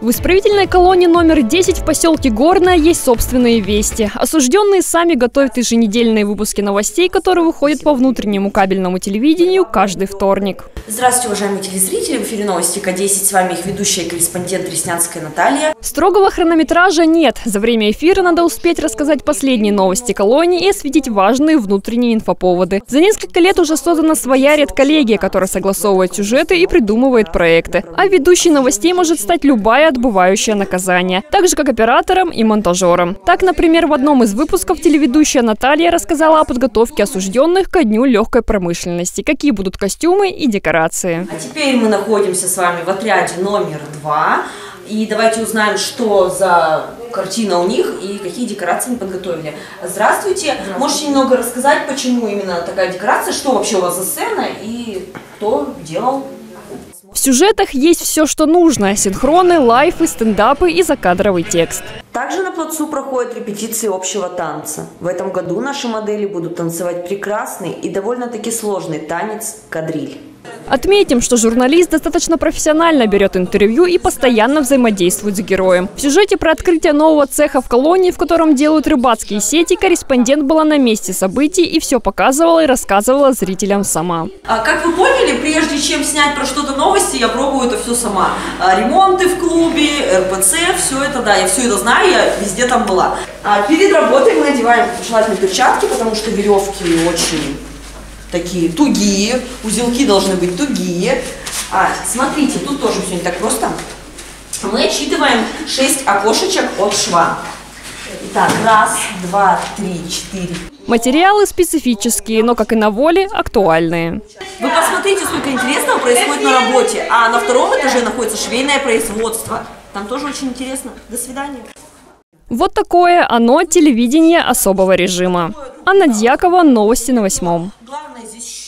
В исправительной колонии номер 10 в поселке Горная есть собственные вести. Осужденные сами готовят еженедельные выпуски новостей, которые выходят по внутреннему кабельному телевидению каждый вторник. Здравствуйте, уважаемые телезрители. В эфире новости К10. С вами их ведущая корреспондент Реснянская Наталья. Строгого хронометража нет. За время эфира надо успеть рассказать последние новости колонии и осветить важные внутренние инфоповоды. За несколько лет уже создана своя редколлегия, которая согласовывает сюжеты и придумывает проекты. А ведущей новостей может стать любая отбывающая наказание, так же как оператором и монтажером. Так, например, в одном из выпусков телеведущая Наталья рассказала о подготовке осужденных ко дню легкой промышленности, какие будут костюмы и декорации. А теперь мы находимся с вами в отряде номер два. И давайте узнаем, что за картина у них и какие декорации они подготовили. Здравствуйте. Здравствуйте. Можете немного рассказать, почему именно такая декорация, что вообще у вас за сцена и кто делал в сюжетах есть все, что нужно – синхроны, лайфы, стендапы и закадровый текст. Также на плацу проходят репетиции общего танца. В этом году наши модели будут танцевать прекрасный и довольно-таки сложный танец кадриль. Отметим, что журналист достаточно профессионально берет интервью и постоянно взаимодействует с героем. В сюжете про открытие нового цеха в колонии, в котором делают рыбацкие сети, корреспондент была на месте событий и все показывала и рассказывала зрителям сама. А, как вы поняли, прежде чем снять про что-то новости, я пробую это все сама. А, ремонты в клубе, РПЦ, все это, да, я все это знаю, я везде там была. А перед работой мы одеваем желательно перчатки, потому что веревки очень такие тугие, узелки должны быть тугие. А, смотрите, тут тоже все не так просто. Мы отсчитываем 6 окошечек от шва. Итак, раз, два, три, четыре. Материалы специфические, но, как и на воле, актуальные. Вы посмотрите, сколько интересного происходит на работе. А на втором этаже находится швейное производство. Там тоже очень интересно. До свидания. Вот такое оно телевидение особого режима. Анна Дьякова, новости на восьмом.